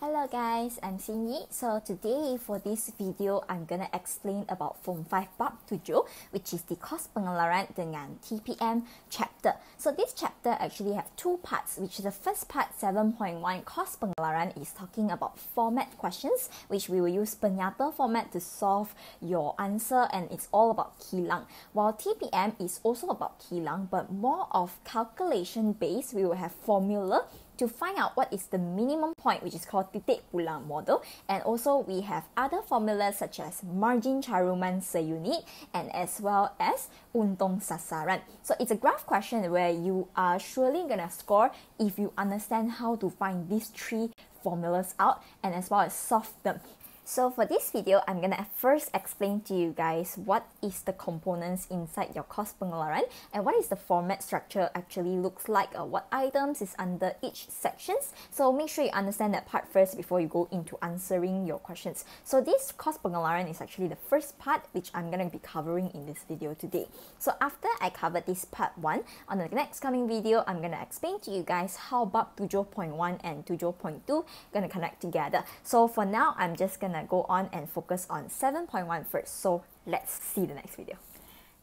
Hello guys, I'm Xin So today for this video, I'm gonna explain about Form 5 Bab 7 which is the Kos Pengeluaran dengan TPM chapter. So this chapter actually have two parts which is the first part 7.1 Kos Pengeluaran is talking about format questions which we will use penyata format to solve your answer and it's all about kilang. While TPM is also about kilang but more of calculation based, we will have formula to find out what is the minimum point which is called titik pulang modal and also we have other formulas such as margin caruman seunit and as well as untung sasaran. So it's a graph question where you are surely gonna score if you understand how to find these three formulas out and as well as solve them. So for this video, I'm gonna first explain to you guys what is the components inside your kos pengeluaran and what is the format structure actually looks like or what items is under each sections. So make sure you understand that part first before you go into answering your questions. So this kos pengeluaran is actually the first part which I'm gonna be covering in this video today. So after I cover this part 1, on the next coming video, I'm gonna explain to you guys how bab 7.1 and 7.2 gonna connect together. So for now, I'm just gonna go on and focus on 7.1 first. So let's see the next video.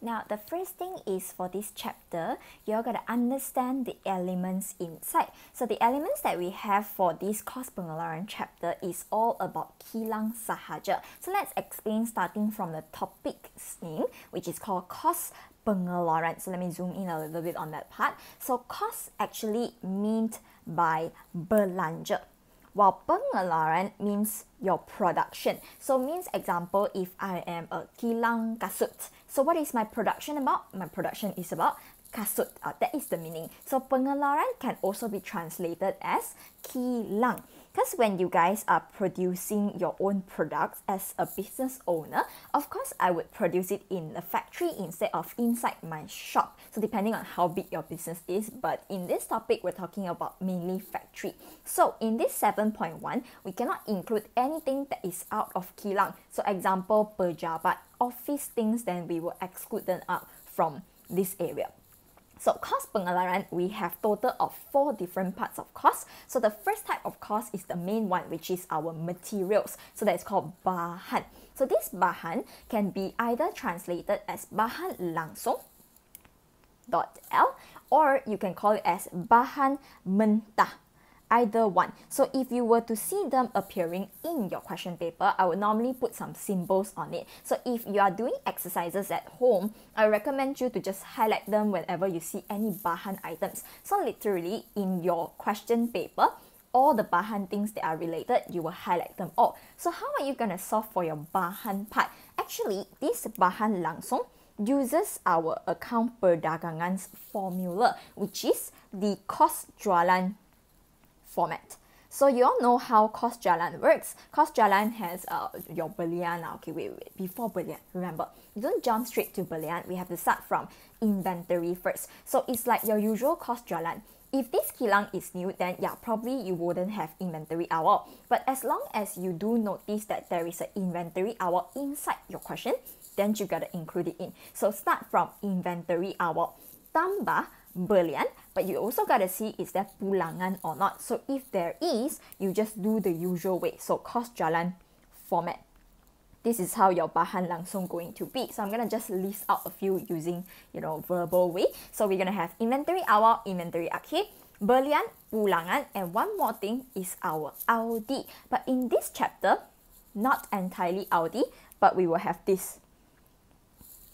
Now, the first thing is for this chapter, you're going to understand the elements inside. So the elements that we have for this Kos Pengeluaran chapter is all about kilang sahaja. So let's explain starting from the topic's name, which is called Kos Pengeluaran. So let me zoom in a little bit on that part. So cost actually meant by belanja while pengeluaran means your production. So means example, if I am a kilang kasut. So what is my production about? My production is about kasut. Uh, that is the meaning. So pengeluaran can also be translated as kilang. Because when you guys are producing your own products as a business owner, of course, I would produce it in the factory instead of inside my shop. So depending on how big your business is, but in this topic, we're talking about mainly factory. So in this 7.1, we cannot include anything that is out of kilang. So example, pejabat, office things, then we will exclude them out from this area. So kos pengeluaran, we have total of four different parts of cost. So the first type of cost is the main one, which is our materials. So that's called bahan. So this bahan can be either translated as bahan langsung dot L or you can call it as bahan mentah either one. So if you were to see them appearing in your question paper, I would normally put some symbols on it. So if you are doing exercises at home, I recommend you to just highlight them whenever you see any bahan items. So literally in your question paper, all the bahan things that are related, you will highlight them all. So how are you going to solve for your bahan part? Actually, this bahan langsung uses our account perdagangan's formula, which is the kos jualan format. So you all know how kos jualan works. Kos jualan has uh, your belian. Okay, wait, wait, before belian, remember, you don't jump straight to belian. We have to start from inventory first. So it's like your usual kos jualan. If this kilang is new, then yeah, probably you wouldn't have inventory hour. But as long as you do notice that there is an inventory hour inside your question, then you gotta include it in. So start from inventory hour. Tambah belian, but you also gotta see is there pulangan or not. So if there is, you just do the usual way. So kos jualan format. This is how your bahan langsung going to be. So I'm gonna just list out a few using you know verbal way. So we're gonna have inventory awal, inventory akhir, belian, pulangan, and one more thing is our Audi. But in this chapter, not entirely Audi, but we will have this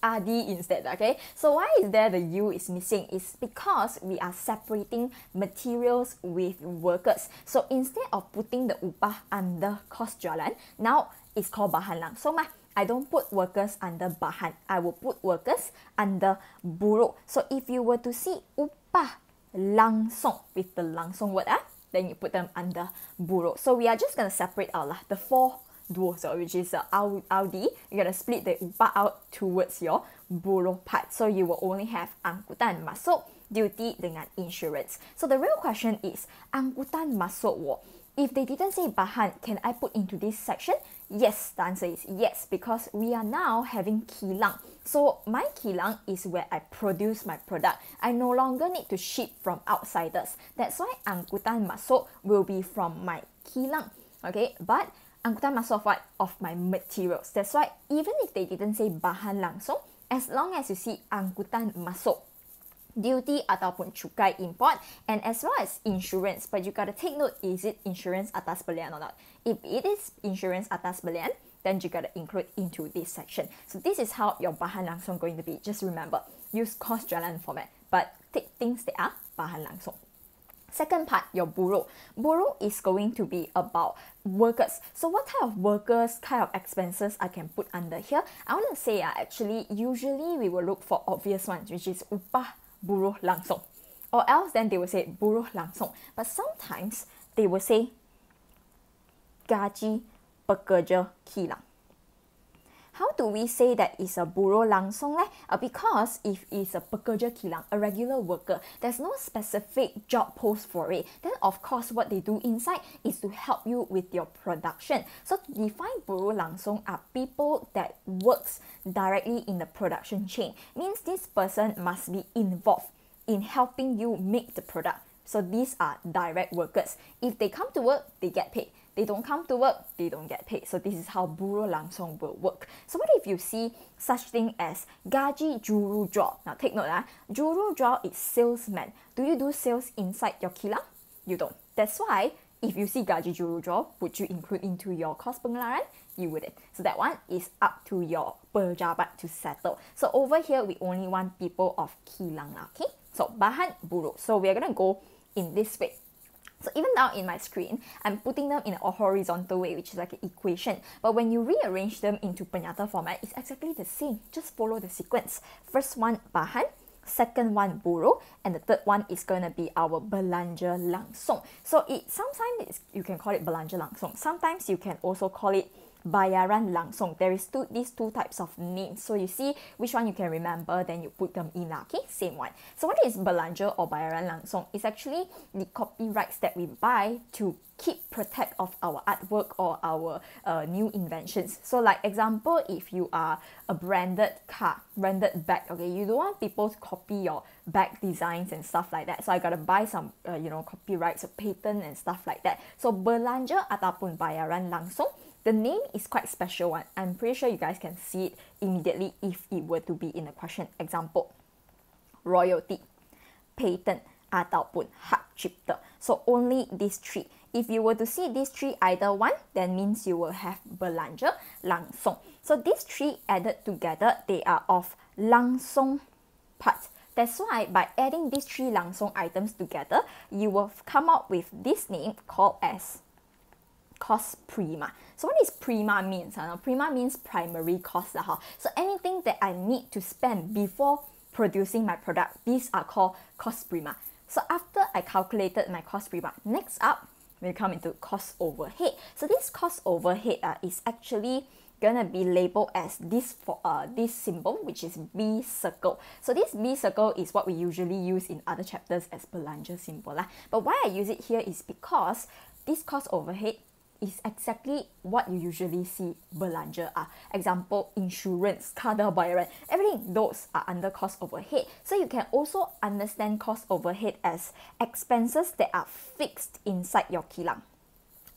Adi instead, okay? So why is there the U is missing? Is because we are separating materials with workers. So instead of putting the upah under kos jualan, now it's called bahan lang. So ma, I don't put workers under bahan. I will put workers under buruh. So if you were to see upah langsung with the langsung word, ah, then you put them under buruh. So we are just gonna separate out lah the four so which is uh, Audi, you're gonna split the upah out towards your buruh part. So you will only have angkutan masuk, duty dengan insurance. So the real question is, angkutan masuk wo, if they didn't say bahan, can I put into this section? Yes, the answer is yes, because we are now having kilang. So my kilang is where I produce my product. I no longer need to ship from outsiders. That's why angkutan masuk will be from my kilang. Okay, but angkutan masuk of what? Of my materials. That's why even if they didn't say bahan langsung, as long as you see angkutan masuk, duty ataupun cukai import and as well as insurance. But you gotta take note, is it insurance atas belian or not? If it is insurance atas belian, then you gotta include into this section. So this is how your bahan langsung going to be. Just remember, use cost jualan format, but take things that are bahan langsung. Second part, your buruh. Buruh is going to be about workers. So what type of workers, kind of expenses I can put under here? I want to say uh, actually, usually we will look for obvious ones, which is upah buruh langsung. Or else then they will say buruh langsung. But sometimes they will say gaji pekerja kilang. How do we say that it's a buruh langsung leh? Uh, because if it's a pekerja kilang, a regular worker, there's no specific job post for it. Then of course what they do inside is to help you with your production. So to define buruh langsung are people that works directly in the production chain. Means this person must be involved in helping you make the product. So these are direct workers. If they come to work, they get paid they don't come to work, they don't get paid. So this is how buruh langsung will work. So what if you see such thing as gaji jurujual? Now take note, ah, jurujual is salesman. Do you do sales inside your kilang? You don't. That's why if you see gaji jurujual, would you include into your cost pengeluaran? You wouldn't. So that one is up to your pejabat to settle. So over here, we only want people of kilang, okay? So bahan buruh. So we're gonna go in this way. So even now in my screen, I'm putting them in a horizontal way, which is like an equation. But when you rearrange them into penyata format, it's exactly the same. Just follow the sequence. First one, bahan. Second one, buruh. And the third one is going to be our belanja langsung. So it sometimes you can call it belanja langsung. Sometimes you can also call it bayaran langsung. There is two these two types of names. So you see which one you can remember, then you put them in. Okay, same one. So what is belanja or bayaran langsung? It's actually the copyrights that we buy to keep protect of our artwork or our uh, new inventions. So like example, if you are a branded car, branded bag, okay, you don't want people to copy your bag designs and stuff like that. So I gotta buy some, uh, you know, copyrights, patent and stuff like that. So belanja ataupun bayaran langsung the name is quite special one. I'm pretty sure you guys can see it immediately if it were to be in a question. Example, royalty, patent, hak cipta. So only these three. If you were to see these three either one, then means you will have belanja, langsung. So these three added together, they are of langsung part. That's why by adding these three langsung items together, you will come up with this name called as cost prima. So what is prima means? Uh, prima means primary cost. Uh, so anything that I need to spend before producing my product, these are called cost prima. So after I calculated my cost prima, next up, we come into cost overhead. So this cost overhead uh, is actually gonna be labeled as this for uh, this symbol which is B circle. So this B circle is what we usually use in other chapters as belanja symbol lah. But why I use it here is because this cost overhead is exactly what you usually see belanja are. Example, insurance, kadar bayaran, everything those are under cost overhead. So you can also understand cost overhead as expenses that are fixed inside your kilang.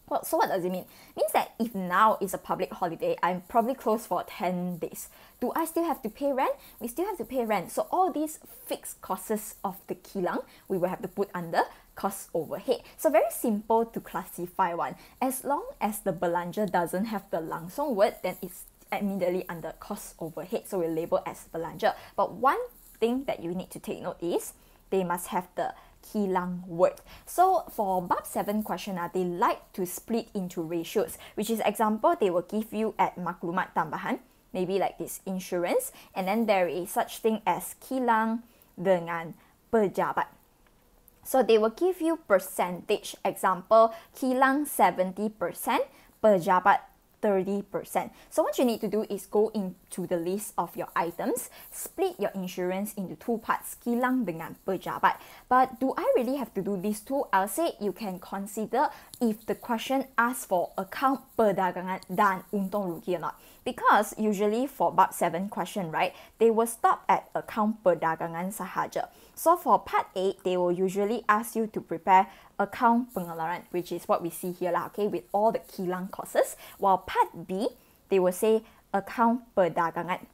Well, so what does it mean? It means that if now is a public holiday, I'm probably closed for 10 days. Do I still have to pay rent? We still have to pay rent. So all these fixed costs of the kilang, we will have to put under cost overhead. So very simple to classify one. As long as the belanja doesn't have the langsung word, then it's immediately under cost overhead. So we label as belanja. But one thing that you need to take note is they must have the kilang word. So for bab 7 question, uh, they like to split into ratios, which is example they will give you at maklumat tambahan, maybe like this insurance, and then there is such thing as kilang dengan pejabat. So they will give you percentage. Example, kilang 70%, pejabat 30%. So what you need to do is go into the list of your items, split your insurance into two parts, kilang dengan pejabat. But do I really have to do these two? I'll say you can consider if the question asks for account perdagangan dan untung rugi or not. Because usually for bab 7 question, right, they will stop at account perdagangan sahaja. So for part 8, they will usually ask you to prepare account pengeluaran, which is what we see here lah, okay, with all the kilang courses. While part B, they will say account perdagangan.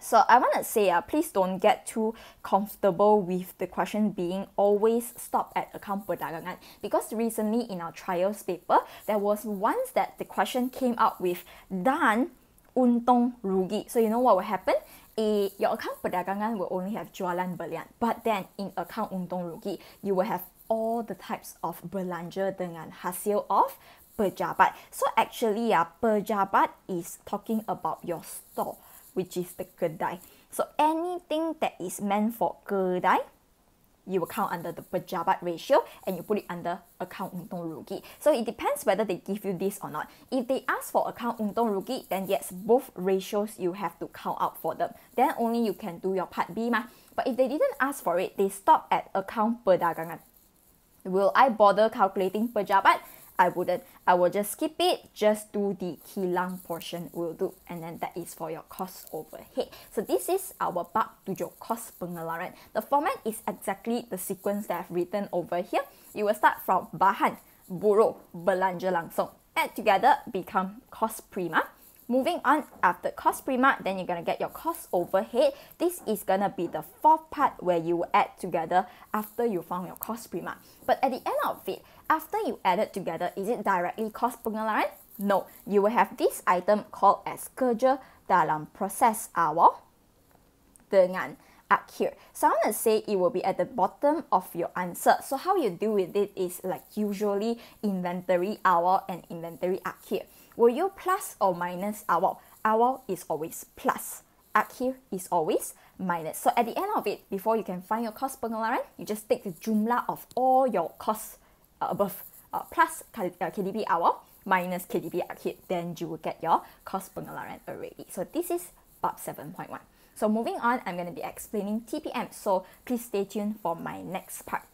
So I want to say, uh, please don't get too comfortable with the question being always stop at account perdagangan because recently in our trials paper, there was once that the question came out with dan untung rugi. So you know what will happen? A, your account perdagangan will only have jualan belian, but then in account untung rugi, you will have all the types of belanja dengan hasil of pejabat. So actually, uh, pejabat is talking about your store which is the kedai. So anything that is meant for kedai, you will count under the pejabat ratio and you put it under account untung rugi. So it depends whether they give you this or not. If they ask for account untung rugi, then yes, both ratios you have to count out for them. Then only you can do your part B ma. But if they didn't ask for it, they stop at account perdagangan. Will I bother calculating pejabat? I wouldn't. I will just skip it, just do the kilang portion will do. And then that is for your cost overhead. So this is our bab tujuh cost pengeluaran. The format is exactly the sequence that I've written over here. You will start from bahan, buruh, belanja langsung. Add together, become cost prima. Moving on, after cost prima, then you're gonna get your cost overhead. This is gonna be the fourth part where you add together after you found your cost prima. But at the end of it, after you add it together, is it directly cost pengeluaran? No, you will have this item called as kerja dalam proses awal dengan akhir. So I'm gonna say it will be at the bottom of your answer. So how you do with it is like usually inventory awal and inventory akhir. Will you plus or minus awal? Awal is always plus. Akhir is always minus. So at the end of it, before you can find your cost pengeluaran, you just take the jumlah of all your costs uh, above uh, plus KDP uh, awal minus KDP akhir. Then you will get your cost pengeluaran already. So this is BAP 7.1. So moving on, I'm going to be explaining TPM. So please stay tuned for my next part.